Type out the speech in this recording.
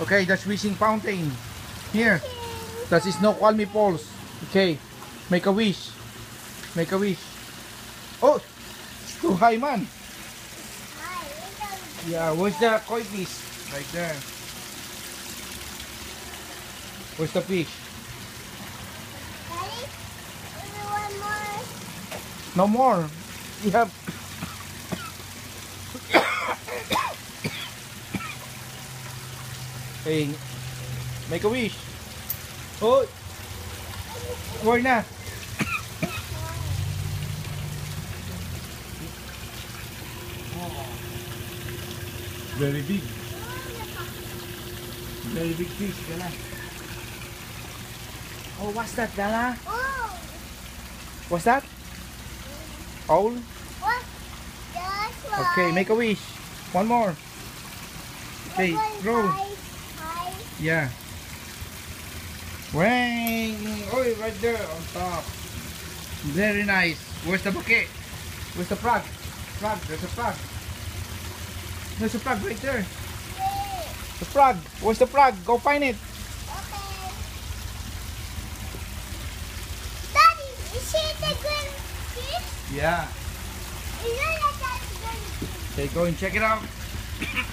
Okay, that's wishing fountain. Here. That is no Kwalmi Falls. Okay. Make a wish. Make a wish. Oh! It's too high, man. Yeah, where's the koi fish? Right there. Where's the fish? Daddy. One more. No more. We have. Hey, make a wish. Oh, where na? Very big. Very big fish, Gala. Oh, what's that, Gala? Oh, What's that? Owl? what? Okay, make a wish. One more. Okay, One roll. Yeah. Wang! Oh, right there on top. Very nice. Where's the bouquet? Where's the frog? Frog, there's a frog. There's a frog right there. The frog. Where's the frog? Go find it. Okay. Daddy, is she the green fish? Yeah. Is that like that green fish? Okay, go and check it out.